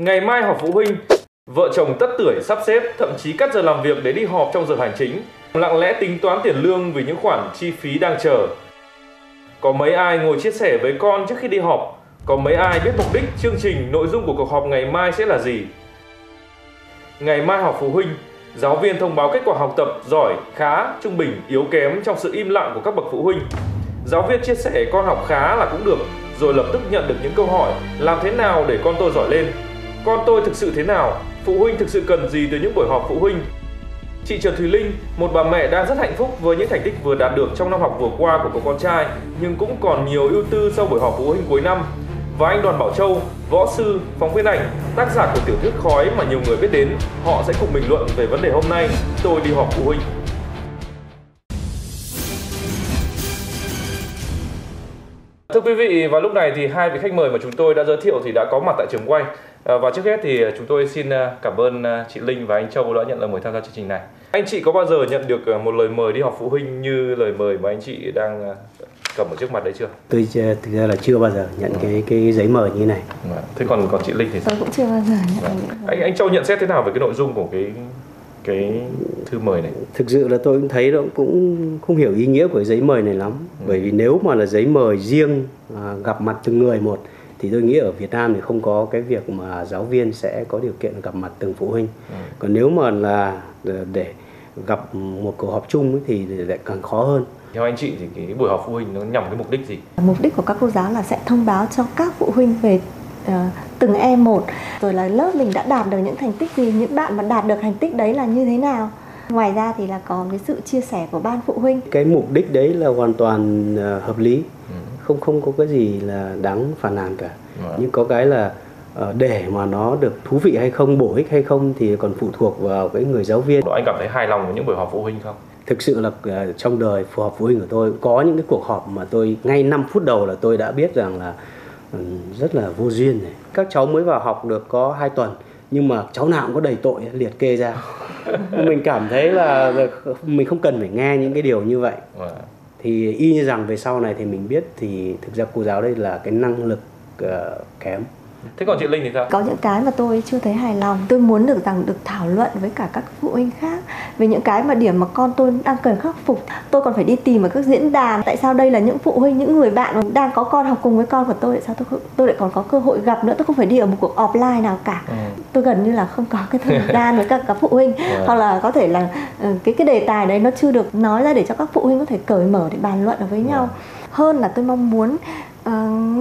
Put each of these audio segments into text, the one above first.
Ngày mai họp phụ huynh, vợ chồng tất tuổi sắp xếp, thậm chí cắt giờ làm việc để đi họp trong giờ hành chính, lặng lẽ tính toán tiền lương vì những khoản chi phí đang chờ. Có mấy ai ngồi chia sẻ với con trước khi đi họp? Có mấy ai biết mục đích, chương trình, nội dung của cuộc họp ngày mai sẽ là gì? Ngày mai họp phụ huynh, giáo viên thông báo kết quả học tập giỏi, khá, trung bình, yếu kém trong sự im lặng của các bậc phụ huynh. Giáo viên chia sẻ con học khá là cũng được, rồi lập tức nhận được những câu hỏi làm thế nào để con tôi giỏi lên? Con tôi thực sự thế nào? Phụ huynh thực sự cần gì từ những buổi họp phụ huynh? Chị Trần Thùy Linh, một bà mẹ đang rất hạnh phúc với những thành tích vừa đạt được trong năm học vừa qua của cậu con trai, nhưng cũng còn nhiều ưu tư sau buổi họp phụ huynh cuối năm. Và anh Đoàn Bảo Châu, võ sư, phóng viên ảnh, tác giả của tiểu thuyết Khói mà nhiều người biết đến, họ sẽ cùng bình luận về vấn đề hôm nay, tôi đi họp phụ huynh. Thưa quý vị, vào lúc này thì hai vị khách mời mà chúng tôi đã giới thiệu thì đã có mặt tại trường quay. À, và trước hết thì chúng tôi xin à, cảm ơn à, chị Linh và anh Châu đã nhận lời mời tham gia chương trình này. Anh chị có bao giờ nhận được một lời mời đi họp phụ huynh như lời mời mà anh chị đang cầm ở trước mặt đấy chưa? Tôi thực ra là chưa bao giờ nhận ừ. cái cái giấy mời như này. Vâng. Thế còn còn chị Linh thì sao? Tôi cũng chưa bao giờ nhận. Vâng. Anh anh Châu nhận xét thế nào về cái nội dung của cái cái thư mời này? Thực sự là tôi cũng thấy nó cũng không hiểu ý nghĩa của giấy mời này lắm. Ừ. bởi vì nếu mà là giấy mời riêng à, gặp mặt từng người một thì tôi nghĩ ở Việt Nam thì không có cái việc mà giáo viên sẽ có điều kiện gặp mặt từng phụ huynh. Ừ. còn nếu mà là để gặp một cuộc họp chung ấy thì lại càng khó hơn. Theo anh chị thì cái buổi họp phụ huynh nó nhằm cái mục đích gì? Mục đích của các cô giáo là sẽ thông báo cho các phụ huynh về uh, từng em một. Rồi là lớp mình đã đạt được những thành tích gì những bạn mà đạt được thành tích đấy là như thế nào? Ngoài ra thì là có cái sự chia sẻ của ban phụ huynh. Cái mục đích đấy là hoàn toàn uh, hợp lý. Ừ. không không có cái gì là đáng phản nàn cả. Ừ. nhưng có cái là uh, để mà nó được thú vị hay không bổ ích hay không thì còn phụ thuộc vào cái người giáo viên. Anh cảm thấy hài lòng với những buổi họp phụ huynh không? Thực sự là uh, trong đời phù hợp phụ huynh của tôi có những cái cuộc họp mà tôi ngay 5 phút đầu là tôi đã biết rằng là rất là vô duyên này. Các cháu mới vào học được có 2 tuần nhưng mà cháu nào cũng có đầy tội liệt kê ra. Mình cảm thấy là mình không cần phải nghe những cái điều như vậy. Vâng. thì y như rằng về sau này thì mình biết thì thực ra cô giáo đây là cái năng lực uh, kém Thế còn chị Linh thì sao? Có những cái mà tôi chưa thấy hài lòng. Tôi muốn được rằng được thảo luận với cả các phụ huynh khác về những cái mà điểm mà con tôi đang cần khắc phục. Tôi còn phải đi tìm ở các diễn đàn. Tại sao đây là những phụ huynh, những người bạn đang có con học cùng với con của tôi? Tại sao tôi tôi lại còn có cơ hội gặp nữa? Tôi không phải đi ở một cuộc offline nào cả. Ừ. Tôi gần như là không có cái thời gian với các, các phụ huynh ừ. hoặc là có thể là ừ, cái cái đề tài đấy nó chưa được nói ra để cho các phụ huynh có thể cởi mở để bàn luận với nhau. Hơn là tôi mong muốn uh,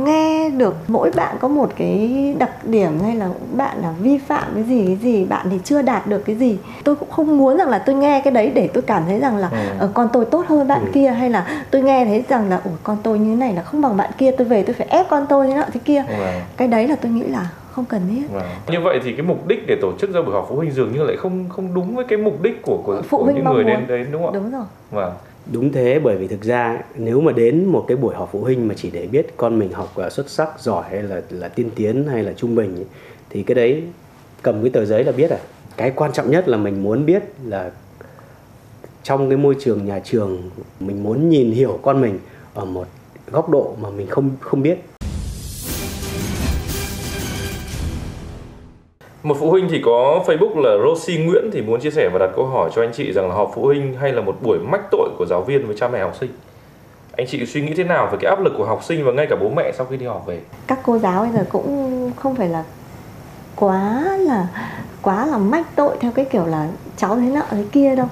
nghe được mỗi bạn có một cái đặc điểm hay là bạn là vi phạm cái gì cái gì bạn thì chưa đạt được cái gì tôi cũng không muốn rằng là tôi nghe cái đấy để tôi cảm thấy rằng là ừ. uh, con tôi tốt hơn bạn ừ. kia hay là tôi nghe thấy rằng là ủa con tôi như thế này là không bằng bạn kia tôi về tôi phải ép con tôi như nọ thế kia ừ. cái đấy là tôi nghĩ là không cần thiết. Vâng. Như vậy thì cái mục đích để tổ chức ra buổi họp phụ huynh dường như lại không không đúng với cái mục đích của của, phụ của những người đến đấy đúng không? Đúng rồi. Vâng đúng thế, bởi vì thực ra, nếu mà đến một cái buổi họp phụ huynh mà chỉ để biết con mình học à, xuất sắc, giỏi hay là là tiên tiến hay là trung bình, thì cái đấy cầm cái tờ giấy là biết à. Cái quan trọng nhất là mình muốn biết là trong cái môi trường nhà trường, mình muốn nhìn hiểu con mình ở một góc độ mà mình không không biết. Một phụ huynh thì có Facebook là Rosie Nguyễn thì muốn chia sẻ và đặt câu hỏi cho anh chị rằng là họp phụ huynh hay là một buổi mách tội của giáo viên với cha mẹ học sinh. Anh chị suy nghĩ thế nào về cái áp lực của học sinh và ngay cả bố mẹ sau khi đi học về? Các cô giáo bây giờ cũng không phải là quá là quá là mách tội theo cái kiểu là cháu thế nọ thế kia đâu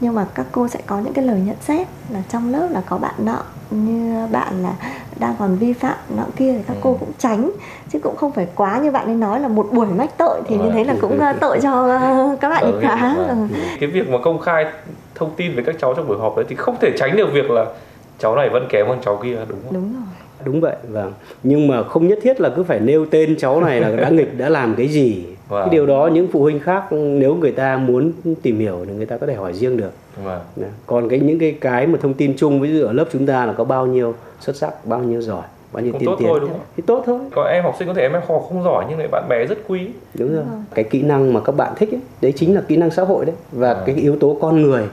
nhưng mà các cô sẽ có những cái lời nhận xét là trong lớp là có bạn nọ như bạn là đang còn vi phạm nọ kia thì các ừ. cô cũng tránh chứ cũng không phải quá như bạn ấy nói là một buổi mách tội thì như thế là cũng ờ, tội cho các bạn ấy cả ừ. cái việc mà công khai thông tin với các cháu trong buổi họp đấy thì không thể tránh được việc là cháu này vẫn kém hơn cháu kia đúng không? Đúng rồi đúng vậy vâng nhưng mà không nhất thiết là cứ phải nêu tên cháu này là đã nghịch đã làm cái gì wow. cái điều đó những phụ huynh khác nếu người ta muốn tìm hiểu thì người ta có thể hỏi riêng được wow. còn cái những cái cái mà thông tin chung ví dụ ở lớp chúng ta là có bao nhiêu xuất sắc bao nhiêu giỏi bao nhiêu tiên tiến thôi, đúng không? thì tốt thôi có em học sinh có thể em học không giỏi nhưng lại bạn bè rất quý đúng rồi cái kỹ năng mà các bạn thích ấy, đấy chính là kỹ năng xã hội đấy và à. cái yếu tố con người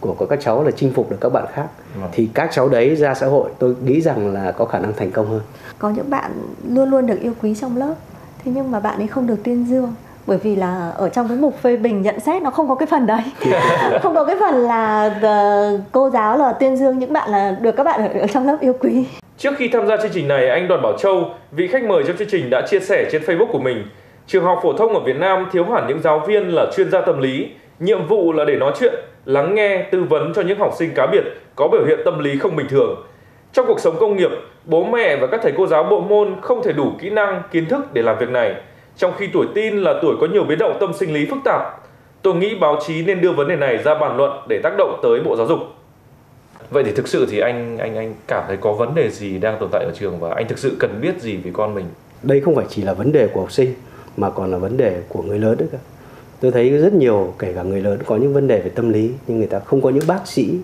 của, của các cháu là chinh phục được các bạn khác à. thì các cháu đấy ra xã hội tôi nghĩ rằng là có khả năng thành công hơn có những bạn luôn luôn được yêu quý trong lớp thế nhưng mà bạn ấy không được tuyên dương bởi vì là ở trong cái mục phê bình nhận xét nó không có cái phần đấy. Không có cái phần là uh, cô giáo là tuyên dương những bạn là được các bạn ở trong lớp yêu quý. Trước khi tham gia chương trình này, anh Đoàn Bảo Châu, vị khách mời trong chương trình đã chia sẻ trên Facebook của mình, trường học phổ thông ở Việt Nam thiếu hẳn những giáo viên là chuyên gia tâm lý, nhiệm vụ là để nói chuyện, lắng nghe, tư vấn cho những học sinh cá biệt có biểu hiện tâm lý không bình thường. Trong cuộc sống công nghiệp, bố mẹ và các thầy cô giáo bộ môn không thể đủ kỹ năng, kiến thức để làm việc này, trong khi tuổi tin là tuổi có nhiều biến động tâm sinh lý phức tạp. Tôi nghĩ báo chí nên đưa vấn đề này ra bàn luận để tác động tới Bộ Giáo dục. Vậy thì thực sự thì anh anh anh cảm thấy có vấn đề gì đang tồn tại ở trường và anh thực sự cần biết gì về con mình? Đây không phải chỉ là vấn đề của học sinh mà còn là vấn đề của người lớn nữa cả. Tôi thấy rất nhiều kể cả người lớn có những vấn đề về tâm lý nhưng người ta không có những bác sĩ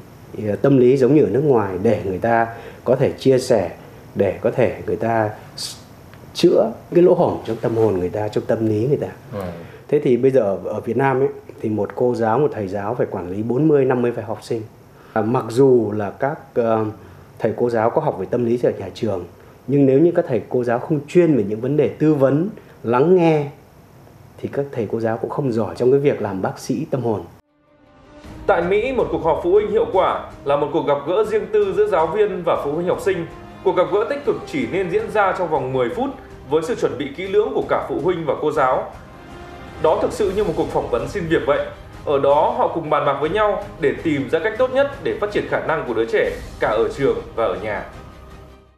ờ, tâm lý giống như ở nước ngoài để người ta có thể chia sẻ để có thể người ta chữa cái lỗ hổng trong tâm hồn người ta trong tâm lý người ta. Ừ. Thế thì bây giờ ở Việt Nam ấy thì một cô giáo một thầy giáo phải quản lý 40 50 vài học sinh À, mặc dù là các uh, thầy cô giáo có học về tâm lý ở nhà trường nhưng nếu như các thầy cô giáo không chuyên về những vấn đề tư vấn lắng nghe thì các thầy cô giáo cũng không giỏi trong cái việc làm bác sĩ tâm hồn Tại Mỹ, một cuộc họp phụ huynh hiệu quả là một cuộc gặp gỡ riêng tư giữa giáo viên và phụ huynh học sinh. Cuộc gặp gỡ tích cực chỉ nên diễn ra trong vòng 10 phút với sự chuẩn bị kỹ lưỡng của cả phụ huynh và cô giáo. Đó thực sự như một cuộc phỏng vấn xin việc vậy. Ở đó họ cùng bàn bạc với nhau để tìm ra cách tốt nhất để phát triển khả năng của đứa trẻ cả ở trường và ở nhà.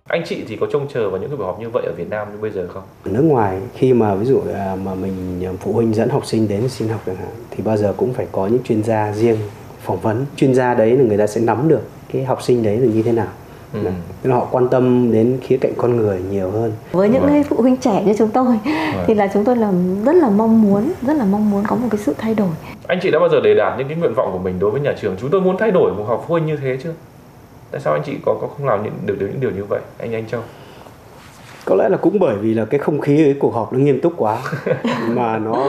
Anh chị thì có trông chờ vào những cái buổi họp như vậy ở Việt Nam như bây giờ không? Ở nước ngoài khi mà ví dụ à, mà mình à, phụ huynh dẫn học sinh đến xin học chẳng hạn thì bao giờ cũng phải có những chuyên gia riêng phỏng vấn. Chuyên gia đấy là người ta sẽ nắm được cái học sinh đấy là như thế nào Ừ. Nên họ quan tâm đến khía cạnh con người nhiều hơn. Với những phụ huynh trẻ như chúng tôi vâng. thì là chúng tôi là rất là mong muốn, rất là mong muốn có một cái sự thay đổi. Anh chị đã bao giờ đề đạt những cái nguyện vọng của mình đối với nhà trường? Chúng tôi muốn thay đổi một học phụ huynh như thế chưa? Tại sao anh chị có có không làm những, được những điều như vậy? Anh anh Châu có lẽ là cũng bởi vì là cái không khí cái cuộc họp nó nghiêm túc quá mà nó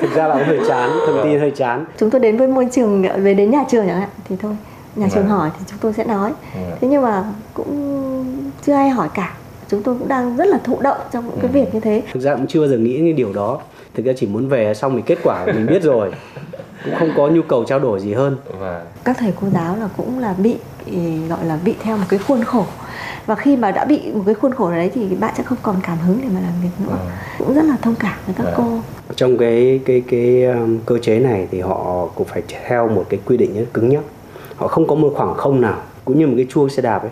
thực ra là nó hơi chán thông tin vâng. hơi chán chúng tôi đến với môi trường về đến nhà trường chẳng hạn thì thôi nhà trường hỏi thì chúng tôi sẽ nói. Thế nhưng mà cũng chưa ai hỏi cả. Chúng tôi cũng đang rất là thụ động trong những cái việc như thế. Thực ra cũng chưa bao giờ nghĩ cái điều đó. Thực ra chỉ muốn về xong thì kết quả mình biết rồi. Cũng không có nhu cầu trao đổi gì hơn. Các thầy cô giáo là cũng là bị gọi là bị theo một cái khuôn khổ. Và khi mà đã bị một cái khuôn khổ đấy thì bạn sẽ không còn cảm hứng để mà làm việc nữa. Ừ. cũng rất là thông cảm với các cô. Trong cái cái cái um, cơ chế này thì họ cũng phải theo một cái quy định rất cứng nhắc họ không có một khoảng không nào cũng như một cái chuông xe đạp ấy.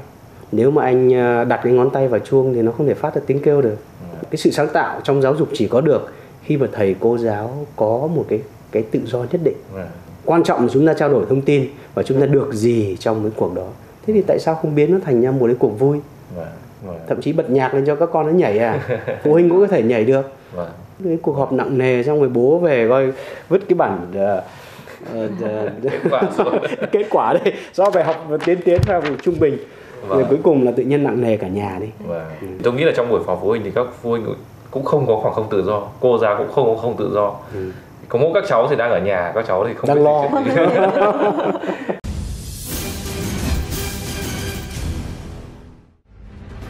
Nếu mà anh ờ, đặt cái ngón tay vào chuông thì nó không thể phát ra tiếng kêu được. Cái sự sáng tạo trong giáo dục chỉ có được khi mà thầy cô giáo có một cái cái tự do nhất định. Quan trọng là chúng ta trao đổi thông tin và chúng ta được gì trong cái cuộc đó. Thế thì tại sao không biến nó thành ra một cái cuộc vui? Thậm chí bật nhạc lên cho các con nó nhảy à? Phụ huynh cũng có thể nhảy được. Cái cuộc họp nặng nề xong rồi bố về coi vứt cái bản uh, kết, quả kết quả đây. Do về học tiến tiến theo trung bình. Vâng. rồi cuối cùng là tự nhiên nặng nề cả nhà đi. Vâng. ừ. tôi nghĩ là trong buổi họp phụ huynh thì các phụ huynh cũng không có khoảng không tự do. Cô giáo cũng không có không tự do. Ừ. có mỗi các cháu thì đang ở nhà các cháu thì không đang lo.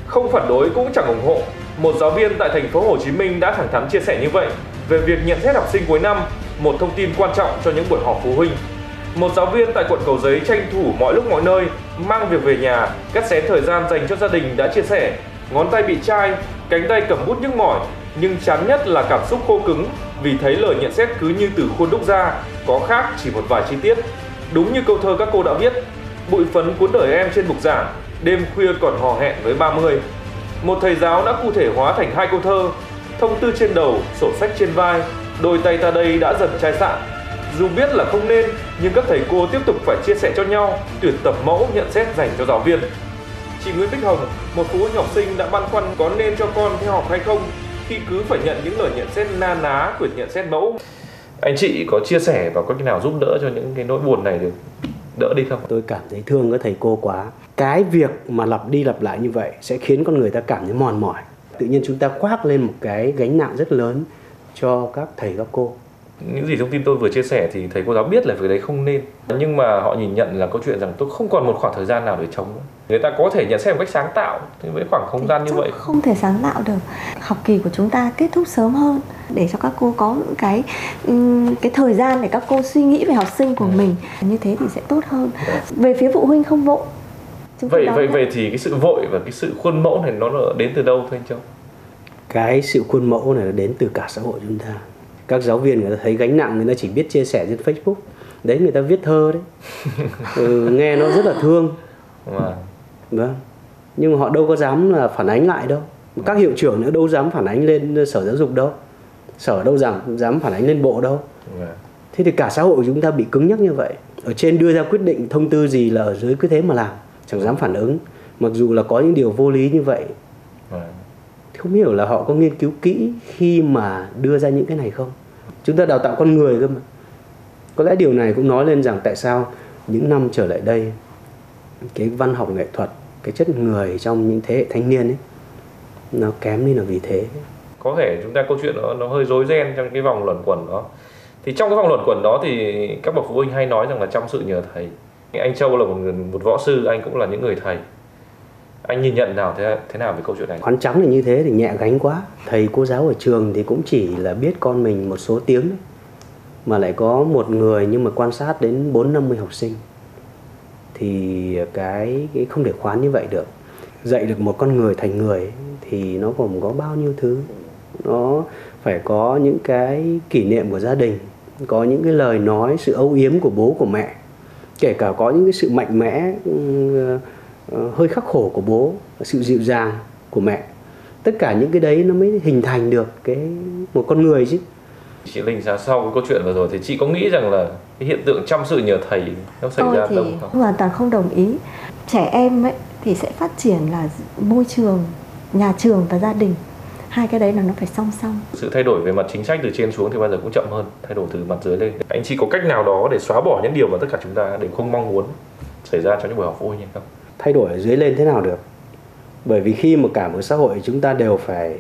không phản đối cũng chẳng ủng hộ. Một giáo viên tại thành phố Hồ Chí Minh đã thẳng thắn chia sẻ như vậy về việc nhận xét học sinh cuối năm một thông tin quan trọng cho những buổi họp phụ huynh. Một giáo viên tại quận Cầu Giấy tranh thủ mọi lúc mọi nơi mang việc về nhà, cắt xén thời gian dành cho gia đình đã chia sẻ, ngón tay bị chai, cánh tay cầm bút nhức mỏi, nhưng chán nhất là cảm xúc khô cứng vì thấy lời nhận xét cứ như từ khuôn đúc ra, có khác chỉ một vài chi tiết. Đúng như câu thơ các cô đã viết, bụi phấn cuốn đời em trên bục giảng, đêm khuya còn hò hẹn với 30. Một thầy giáo đã cụ thể hóa thành hai câu thơ, thông tư trên đầu, sổ sách trên vai, đôi tay ta đây đã dần chai sạn. Dù biết là không nên, nhưng các thầy cô tiếp tục phải chia sẻ cho nhau, tuyển tập mẫu nhận xét dành cho giáo viên. Chị Nguyễn Bích Hồng, một phụ huynh học sinh đã băn khoăn có nên cho con theo học hay không khi cứ phải nhận những lời nhận xét na ná quyển nhận xét mẫu. Anh chị có chia sẻ và có cách nào giúp đỡ cho những cái nỗi buồn này được đỡ đi không? Tôi cảm thấy thương các thầy cô quá. Cái việc mà lặp đi lặp lại như vậy sẽ khiến con người ta cảm thấy mòn mỏi. Tự nhiên chúng ta khoác lên một cái gánh nặng rất lớn cho các thầy các cô. Những gì thông tin tôi vừa chia sẻ thì thầy cô giáo biết là việc đấy không nên. Nhưng mà họ nhìn nhận là câu chuyện rằng tôi không còn một khoảng thời gian nào để chống nữa. Người ta có thể nhận xét một cách sáng tạo với khoảng không gian như vậy. không thể sáng tạo được. Học kỳ của chúng ta kết thúc sớm hơn để cho các cô có cái cái thời gian để các cô suy nghĩ về học sinh của ừ. mình. Như thế thì sẽ tốt hơn. Dạ. về phía phụ huynh không vội. Vậy vậy vậy thì cái sự vội và cái sự khuôn mẫu này nó đến từ đâu thưa anh Châu cái sự khuôn mẫu này là đến từ cả xã hội chúng ta. Các giáo viên người ta thấy gánh nặng người ta chỉ biết chia sẻ trên Facebook. Đấy người ta viết thơ đấy. Ừ, nghe nó rất là thương. Vâng. nhưng mà họ đâu có dám là phản ánh lại đâu. Các hiệu trưởng nữa đâu dám phản ánh lên sở giáo dục đâu. Sở đâu dám dám phản ánh lên bộ đâu. Thế thì cả xã hội chúng ta bị cứng nhắc như vậy. Ở trên đưa ra quyết định thông tư gì là ở dưới cứ thế mà làm chẳng dám phản ứng. Mặc dù là có những điều vô lý như vậy không hiểu là họ có nghiên cứu kỹ khi mà đưa ra những cái này không? Chúng ta đào tạo con người cơ mà. Có lẽ điều này cũng nói lên rằng tại sao những năm trở lại đây cái văn học nghệ thuật cái chất người trong những thế hệ thanh niên ấy nó kém đi là vì thế. Có thể chúng ta câu chuyện nó nó hơi rối ren trong cái vòng luẩn quẩn đó. Thì trong cái vòng luẩn quẩn đó thì các bậc phụ huynh hay nói rằng là trong sự nhờ thầy. Anh Châu là một người, một võ sư anh cũng là những người thầy anh nhìn nhận nào thế thế nào về câu chuyện này? Khoán trắng là như thế thì nhẹ gánh quá. Thầy cô giáo ở trường thì cũng chỉ là biết con mình một số tiếng đấy mà lại có một người nhưng mà quan sát đến bốn năm mươi học sinh. Thì cái, cái không thể khoán như vậy được. Dạy được một con người thành người thì nó gồm có bao nhiêu thứ? Nó phải có những cái kỷ niệm của gia đình có những cái lời nói sự âu yếm của bố của mẹ. Kể cả có những cái sự mạnh mẽ hơi khắc khổ của bố sự dịu dàng của mẹ. Tất cả những cái đấy nó mới hình thành được cái một con người chứ. Chị Linh sao sau cái câu chuyện vừa rồi thì chị có nghĩ rằng là cái hiện tượng chăm sự nhờ thầy nó xảy Tôi ra thì đâu không? hoàn toàn không đồng ý. Trẻ em ấy thì sẽ phát triển là môi trường nhà trường và gia đình. Hai cái đấy là nó phải song song. Sự thay đổi về mặt chính sách từ trên xuống thì bao giờ cũng chậm hơn thay đổi từ mặt dưới lên. Anh chị có cách nào đó để xóa bỏ những điều mà tất cả chúng ta đều không mong muốn xảy ra trong những buổi học phụ huynh hay không thay đổi ở dưới lên thế nào được. Bởi vì khi mà cả một xã hội chúng ta đều phải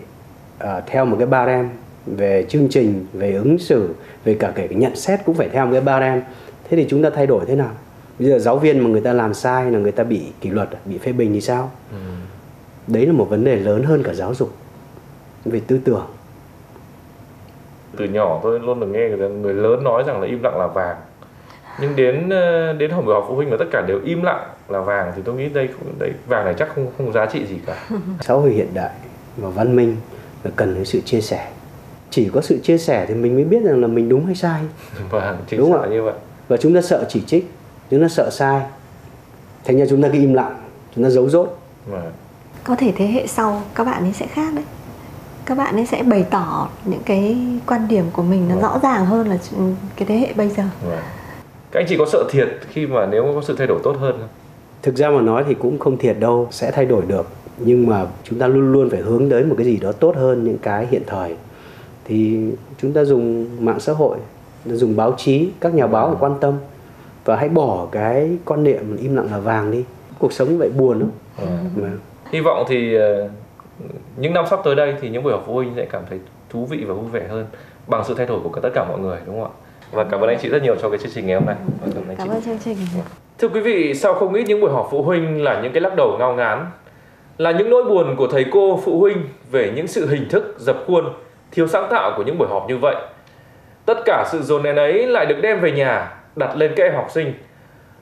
uh, theo một cái barem về chương trình về ứng xử về cả kể cái nhận xét cũng phải theo một cái barem. Thế thì chúng ta thay đổi thế nào? Bây giờ giáo viên mà người ta làm sai là người ta bị kỷ luật bị phê bình thì sao? Ừ. đấy là một vấn đề lớn hơn cả giáo dục về tư tưởng. Từ nhỏ tôi luôn được nghe người lớn nói rằng là im lặng là vàng nhưng đến ờ, đến học buổi học phụ huynh mà tất cả đều im lặng là vàng thì tôi nghĩ đây đây vàng này chắc không không giá trị gì cả. Xã hội hiện đại và văn minh là cần đến sự chia sẻ. Chỉ có sự chia sẻ thì mình mới biết rằng là mình đúng hay sai. Vâng chính đúng xác như vậy. Và chúng ta sợ chỉ trích chúng ta sợ sai. Thành ra chúng ta cứ im lặng chúng ta giấu dốt vâng. có thể thế hệ sau các bạn ấy sẽ khác đấy. Các bạn ấy sẽ bày tỏ những cái quan điểm của mình nó vâng. rõ ràng hơn là cái thế hệ bây giờ. Vâng. Các anh chị có sợ thiệt khi mà nếu có sự thay đổi tốt hơn không? Thực ra mà nói thì cũng không thiệt đâu sẽ thay đổi được. Nhưng mà chúng ta luôn luôn phải hướng tới một cái gì đó tốt hơn những cái hiện thời. Thì chúng ta dùng mạng xã hội dùng báo chí các nhà báo phải quan tâm. Và hãy bỏ cái quan niệm im lặng là vàng đi. Cuộc sống như vậy buồn lắm. Ừ. mà. hy vọng thì ờ, những năm sắp tới đây thì những buổi học phụ huynh sẽ cảm thấy thú vị và vui vẻ hơn bằng sự thay đổi của tất cả mọi người đúng không ạ và cảm ơn anh chị rất nhiều cho cái chương trình ngày hôm nay cảm ơn, cảm ơn chương trình thưa quý vị sau không ít những buổi họp phụ huynh là những cái lắc đầu ngao ngán là những nỗi buồn của thầy cô phụ huynh về những sự hình thức dập khuôn thiếu sáng tạo của những buổi họp như vậy. Tất cả sự dồn nén ấy lại được đem về nhà, đặt lên các em học sinh.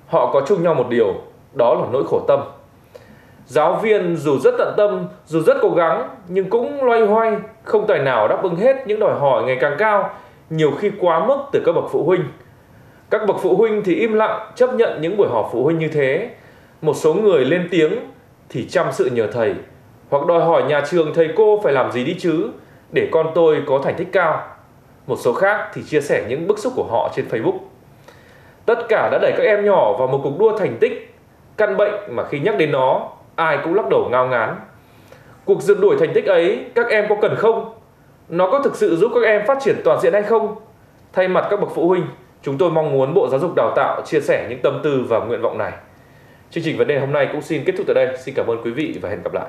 Họ có chung nhau một điều, đó là nỗi khổ tâm. Giáo viên dù rất tận tâm, dù rất cố gắng, nhưng cũng loay hoay, không tài nào đáp ứng hết những đòi hỏi ngày càng cao, nhiều khi quá mức từ các bậc phụ huynh. Các bậc phụ huynh thì im lặng chấp nhận những buổi họp phụ huynh như thế. Một số người lên tiếng thì chăm sự nhờ thầy, hoặc đòi hỏi nhà trường thầy cô phải làm gì đi chứ, để con tôi có thành tích cao. Một số khác thì chia sẻ những bức xúc của họ trên Facebook. Tất cả đã đẩy các em nhỏ vào một cuộc đua thành tích, căn bệnh mà khi nhắc đến nó, ai cũng lắc đầu ngao ngán. Cuộc rượt đuổi thành tích ấy các em có cần không? Nó có thực sự giúp các em phát triển toàn diện hay không? Thay mặt các bậc phụ huynh, chúng tôi mong muốn Bộ Giáo dục Đào tạo chia sẻ những tâm tư và nguyện vọng này. Chương trình vấn đề hôm nay cũng xin kết thúc tại đây. Xin cảm ơn quý vị và hẹn gặp lại.